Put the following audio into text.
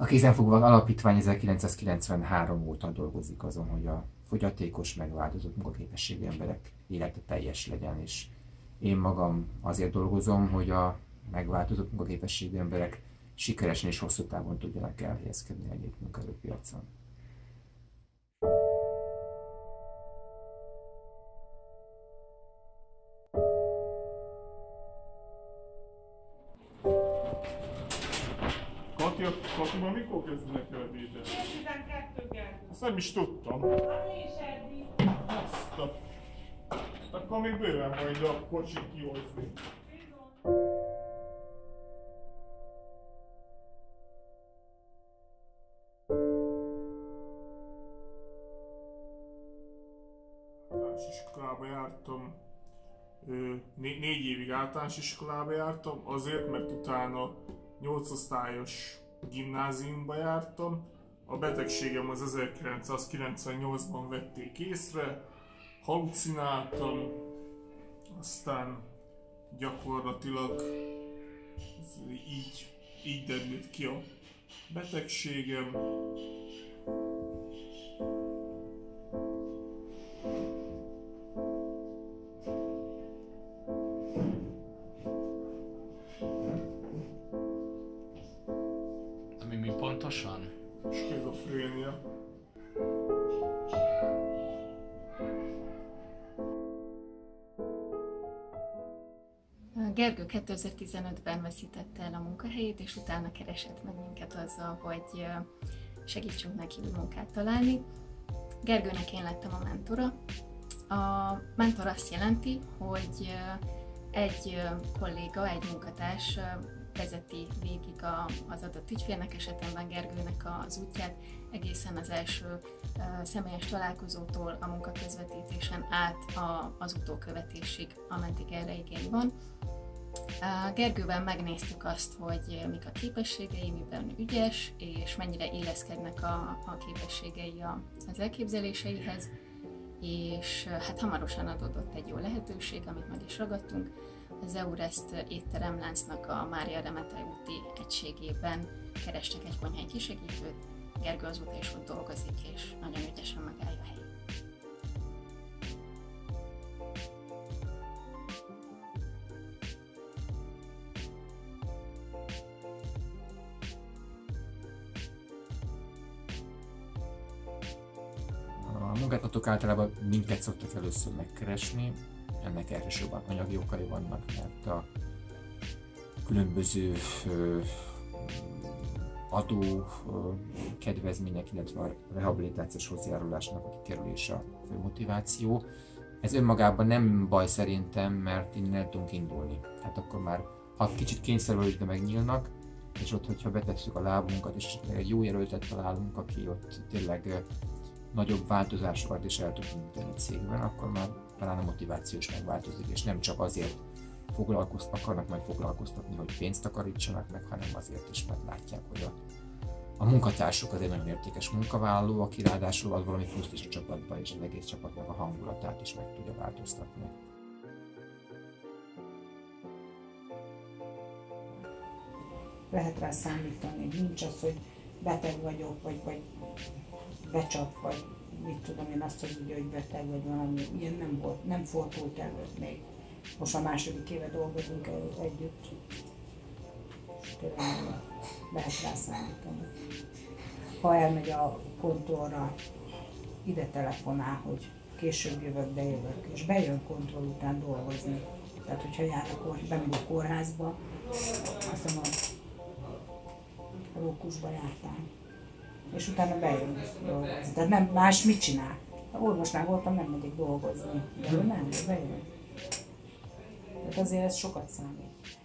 A Kézenfogva Alapítvány 1993 óta dolgozik azon, hogy a fogyatékos, megváltozott munkaképességű emberek élete teljes legyen, és én magam azért dolgozom, hogy a megváltozott munkaképességű emberek sikeresen és hosszú távon tudjanak elhelyezkedni egy munkaerőpiacon. Katya, Katiba mikor kezdenek el védeni? 12 Gergő. Azt nem is tudtam. Az is. Azt a... Akkor még bőven majd a kocsit kihozni. Iskolába jártam, né- négy évig általános iskolába jártam, azért, mert utána 8 osztályos gimnáziumba jártam. A betegségem az 1998-ban vették észre, halucináltam, aztán gyakorlatilag így, így derült ki a betegségem. Pontosan? Skizofrénia. Gergő 2015-ben veszítette el a munkahelyét, és utána keresett meg minket azzal, hogy segítsünk neki új munkát találni. Gergőnek én lettem a mentora. A mentor azt jelenti, hogy egy kolléga, egy munkatárs vezeti végig a, az adott ügyfélnek, esetemben Gergőnek az útját. Egészen az első személyes találkozótól a munkaközvetítésen át a, az utókövetésig, ameddig erre igény van. Gergővel megnéztük azt, hogy mik a képességei, miben ügyes, és mennyire illeszkednek a, a képességei a, az elképzeléseihez, és hát hamarosan adódott egy jó lehetőség, amit meg is ragadtunk, az Eurest étteremláncnak a Mária Remetai úti egységében kerestek egy konyhai kisegítőt, Gergő azóta is ott dolgozik, és nagyon ügyesen megállja a helyét. A munkáltatók általában minket szoktak először megkeresni, ennek elsősorban anyagi okai vannak, mert a különböző adó kedvezmények, illetve a rehabilitációs hozzájárulásnak a kikerülése a fő motiváció. Ez önmagában nem baj szerintem, mert innen el tudunk indulni. Tehát akkor már, ha kicsit kényszerül, de megnyílnak, és ott, hogyha betesszük a lábunkat, és egy jó jelöltet találunk, aki ott tényleg nagyobb változásokat is el tud indítani a cégben, akkor már talán a motiváció is megváltozik, és nem csak azért foglalkozt, akarnak majd foglalkoztatni, hogy pénzt takarítsanak meg, hanem azért is, mert látják, hogy a, a munkatársuk az egy nagyon értékes munkavállaló, aki ráadásul ad valami pluszt is a csapatba, és az egész csapatnak a hangulatát is meg tudja változtatni. lehet rá számítani. Nincs az, hogy beteg vagyok, vagy, vagy becsap, vagy mit tudom én azt, hogy ugye, hogy beteg vagy valami. Ilyen nem volt, nem fordult elő még. Most a második éve dolgozunk el, együtt. És tényleg lehet rá számítani. Ha elmegy a kontorra, ide telefonál, hogy később jövök, bejövök, és bejön kontroll után dolgozni. Tehát, hogyha jár a kor, bemegy a kórházba, azt mondom, a Rókusba jártál. És utána bejön dolgozni. Tehát nem, más mit csinál? Ha orvosnál voltam, nem megyek dolgozni. De ő nem, ő bejön. Tehát azért ez sokat számít.